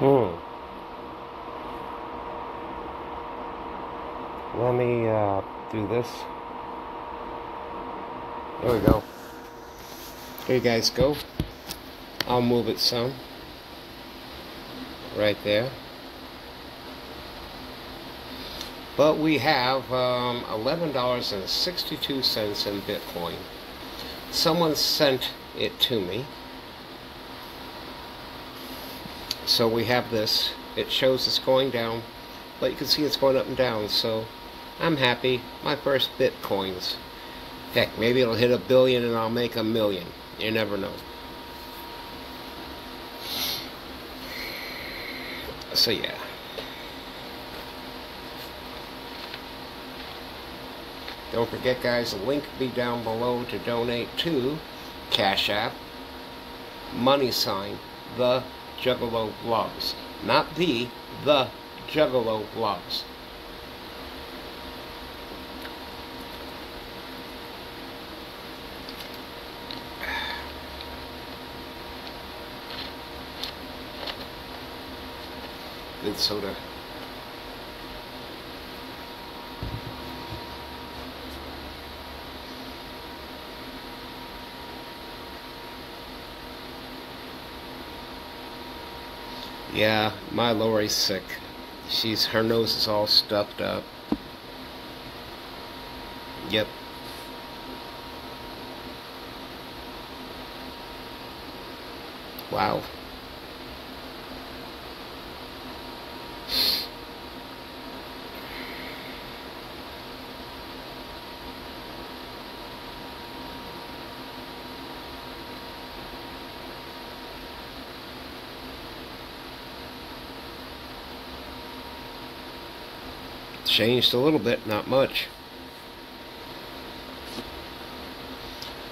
Hmm. Let me uh, do this. There we go. There you guys go. I'll move it some. Right there. But we have um, $11.62 in Bitcoin. Someone sent it to me. So we have this. It shows it's going down, but you can see it's going up and down. So I'm happy. My first Bitcoins. Heck, maybe it'll hit a billion and I'll make a million. You never know. So yeah. Don't forget guys, the link will be down below to donate to Cash App, money sign, the Juggalo Vlogs. Not the, the Juggalo Vlogs. Good Yeah, my Lori's sick. She's her nose is all stuffed up. Yep. Wow. Changed a little bit, not much.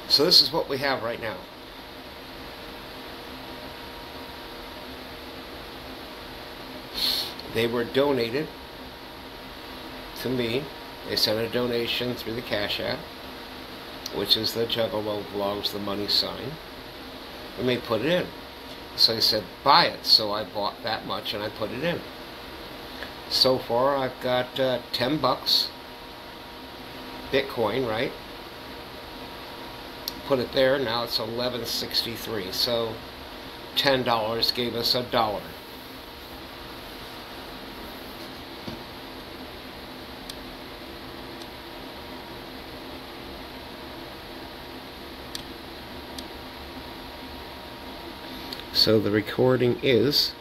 So this is what we have right now. They were donated to me. They sent a donation through the Cash App, which is the Juggalo Vlogs, the money sign. And they put it in. So they said, buy it. So I bought that much and I put it in so far I've got uh, 10 bucks. Bitcoin right? Put it there now it's 1163 so $10 gave us a dollar. So the recording is